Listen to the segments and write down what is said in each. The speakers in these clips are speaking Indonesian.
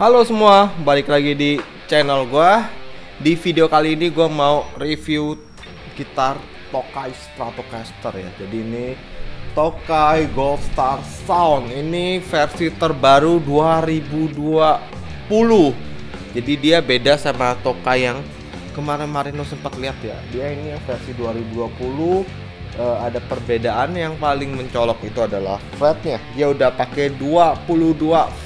Halo semua, balik lagi di channel gua. Di video kali ini gua mau review gitar Tokai Stratocaster ya. Jadi ini Tokai Gold Star Sound. Ini versi terbaru 2020. Jadi dia beda sama Tokai yang kemarin-kemarin lo sempat lihat ya. Dia ini yang versi 2020 eh, ada perbedaan yang paling mencolok itu adalah fretnya. Dia udah pakai 22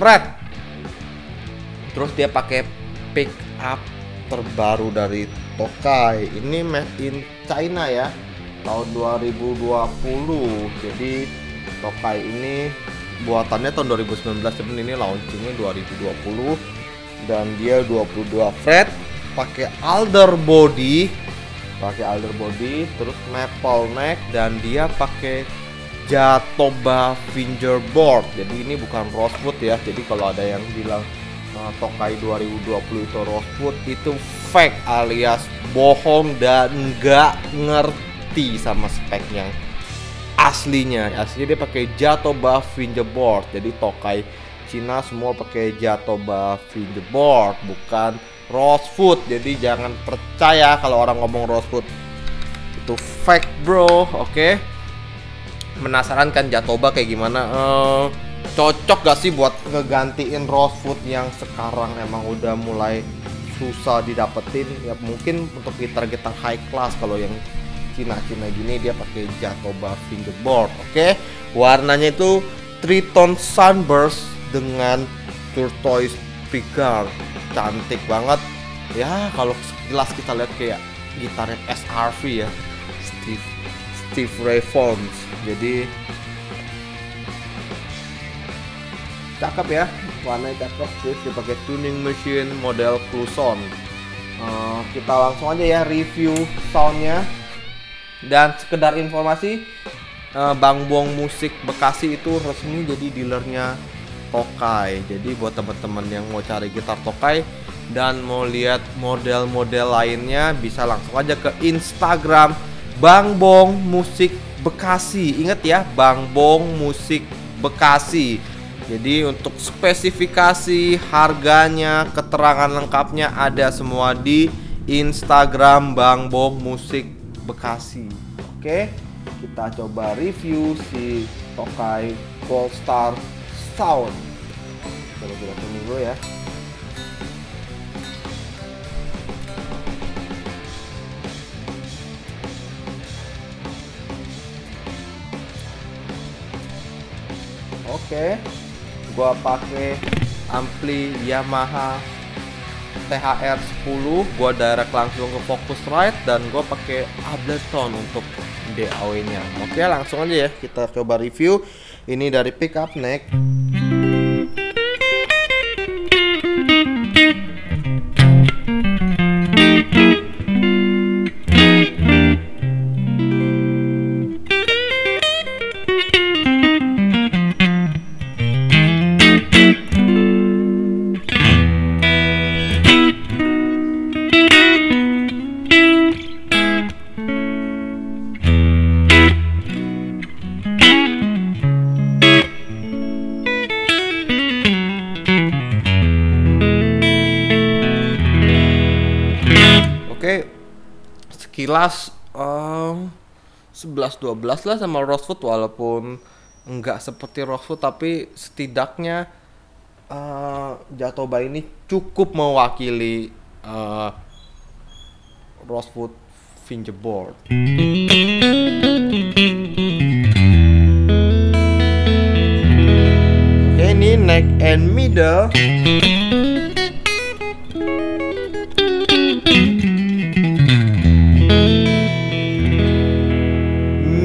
fret. Terus dia pakai pick up terbaru dari Tokai. Ini made in China ya. Tahun 2020. Jadi Tokai ini buatannya tahun 2019 tapi ini launchingnya 2020 dan dia 22 fret pakai alder body pakai alder body terus maple neck dan dia pakai Jatoba fingerboard jadi ini bukan rosewood ya jadi kalau ada yang bilang uh, Tokai 2020 itu rosewood itu fake alias bohong dan nggak ngerti sama spek yang aslinya. Aslinya dia pakai Jatoba fingerboard. Jadi Tokai Cina semua pakai Jatoba fingerboard bukan rosewood jadi jangan percaya kalau orang ngomong rosewood itu fake bro. Oke. Penasaran kan Jatoba kayak gimana? Eh, cocok gak sih buat ngegantiin rosewood yang sekarang emang udah mulai susah didapetin? Ya mungkin untuk gitar-gitar high class kalau yang Cina-Cina gini dia pakai Jatoba fingerboard oke? Warnanya itu Triton Sunburst dengan turquoise pigar cantik banget. Ya kalau sekilas kita lihat kayak gitarnya SRV ya. Steve Steve Ray Vaughan. Jadi cakep ya. Warnanya cakep terus dia pakai tuning machine model Cluson. Eh, kita langsung aja ya review soundnya. Dan sekedar informasi eh, Bang Bong Musik Bekasi itu resmi jadi dealernya Tokai. Jadi buat teman-teman yang mau cari gitar Tokai dan mau lihat model-model lainnya bisa langsung aja ke Instagram Bang Bong Musik Bekasi. Ingat ya Bang Bong Musik Bekasi jadi untuk spesifikasi harganya keterangan lengkapnya ada semua di Instagram Bang Bong Musik Bekasi. Oke kita coba review si Tokai Gold Star Sound. Coba kita tunggu dulu ya. Oke, gua pakai ampli Yamaha THR 10, gua direct langsung ke Focusrite dan gua pakai Ableton untuk DAW-nya. Oke, langsung aja ya kita coba review. Ini dari pickup neck. Sekilas um, 11-12 lah sama Rosewood walaupun enggak seperti Rosewood tapi setidaknya uh, Jatoba ini cukup mewakili uh, Rosewood fingerboard. Oke, ini neck and middle.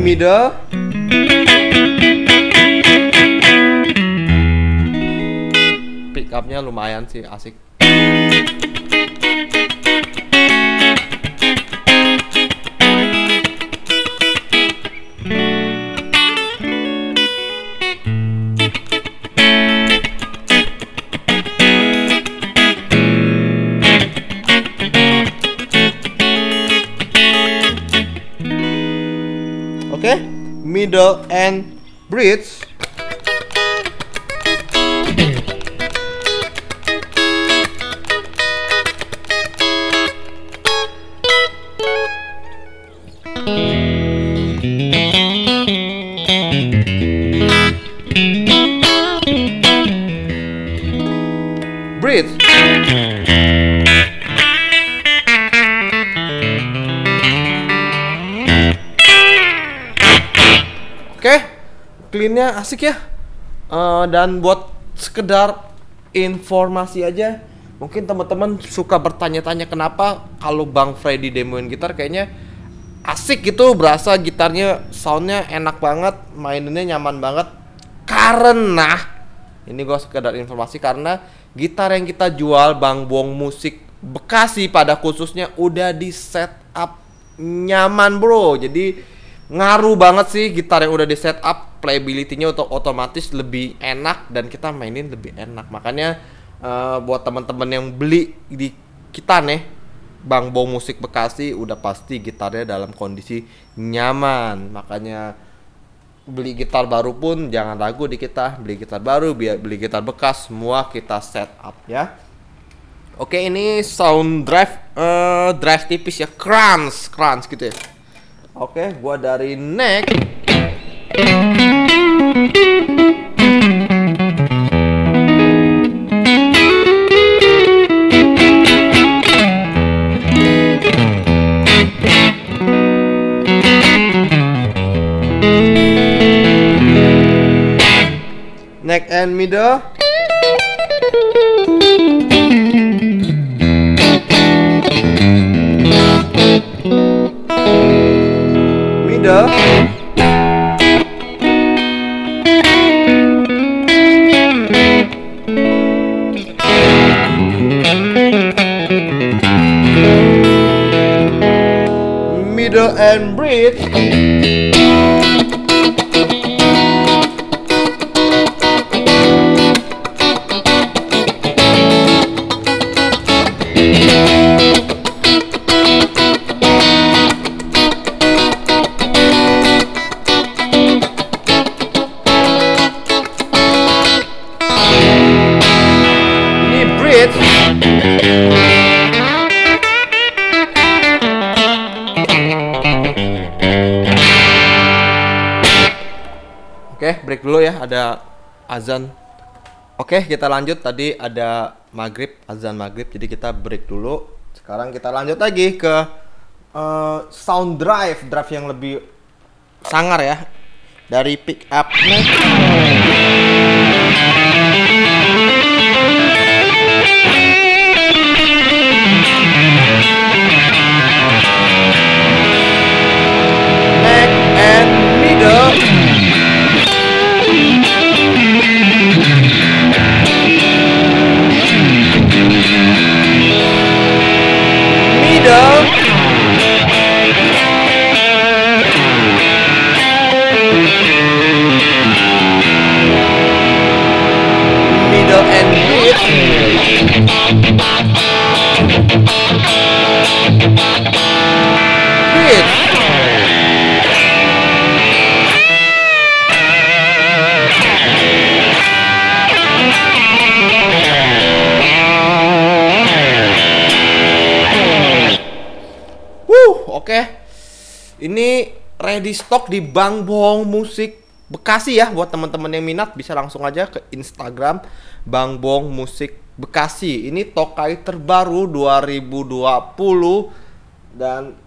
Middle. Pick upnya lumayan sih asik middle and bridge. Cleannya asik ya. Eh, dan buat sekedar informasi aja, mungkin teman-teman suka bertanya-tanya kenapa kalau Bang Freddy demoin gitar kayaknya asik gitu, berasa gitarnya soundnya enak banget, maininnya nyaman banget. Karena ini gue sekedar informasi karena gitar yang kita jual Bang Bong Musik Bekasi pada khususnya udah di setup nyaman bro. Jadi ngaruh banget sih gitar yang udah di setup playability-nya otomatis lebih enak dan kita mainin lebih enak. Makanya eh, buat teman-teman yang beli di kita nih Bang Bong Musik Bekasi udah pasti gitarnya dalam kondisi nyaman. Makanya beli gitar baru pun jangan ragu di kita beli gitar baru biar beli gitar bekas semua kita set up ya oke ini sound drive eh drive tipis ya crunch crunch gitu ya oke gua dari neck neck and middle and breathe azan. Oke, kita lanjut. Tadi ada maghrib, azan maghrib. Jadi kita break dulu. Sekarang kita lanjut lagi ke eh, sound drive, drive yang lebih sangar ya. Dari pick up neck. Ini ready stock di Bang Bohong Musik Bekasi ya buat teman-teman yang minat bisa langsung aja ke Instagram Bang Bohong Musik Bekasi. Ini tokai terbaru 2020 dan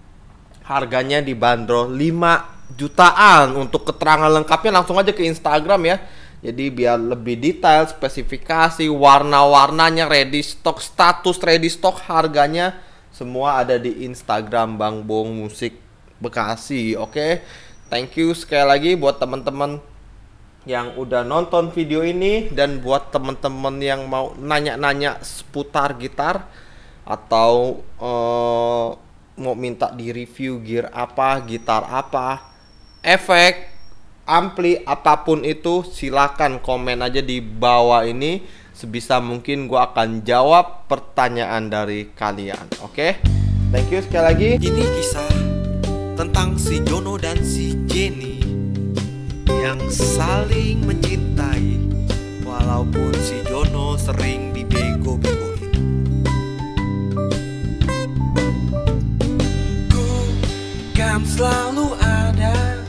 harganya dibanderol 5 jutaan. Untuk keterangan lengkapnya langsung aja ke Instagram ya. Jadi biar lebih detail spesifikasi warna-warnanya ready stock status ready stock harganya semua ada di Instagram Bang Bong Musik Bekasi. Oke. Thank you sekali lagi buat teman-teman yang udah nonton video ini dan buat teman-teman yang mau nanya-nanya seputar gitar atau eh, mau minta di review gear apa, gitar apa, efek, ampli apa pun itu silakan komen aja di bawah ini sebisa mungkin gua akan jawab pertanyaan dari kalian. Oke? Thank you sekali lagi. Ini kisah tentang si Jono dan si Jenny yang saling mencintai walaupun si Jono sering dibego-begoin. Ku kan selalu ada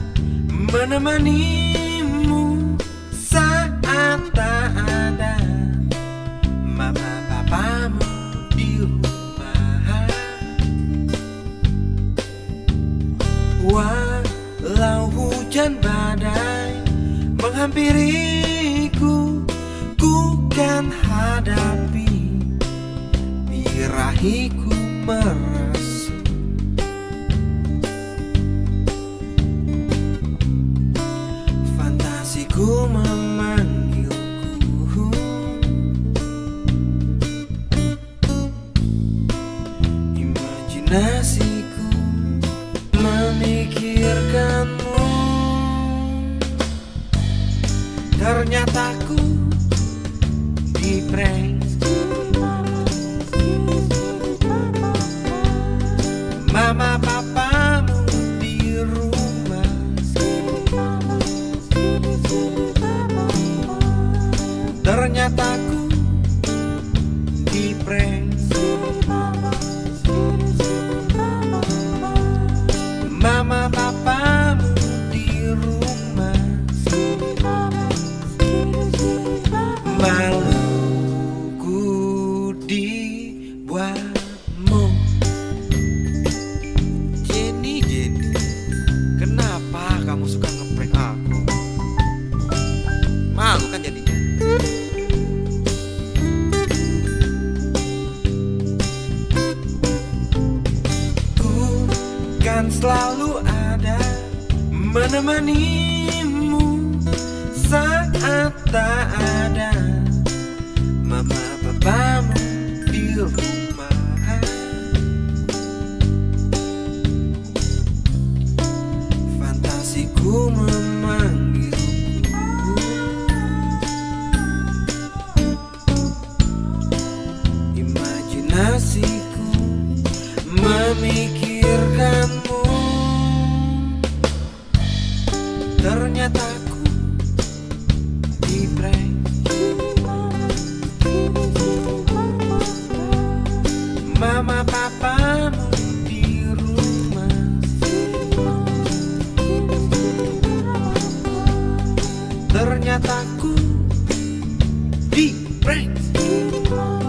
menemanimu nasiku memikirkanmu. Ternyata ku di prank. Mama. tak ada. Mama papamu di rumah. Fantasiku memanggilku Imajinasiku memikirkanmu. Ternyata Brains.